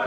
И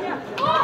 Yeah.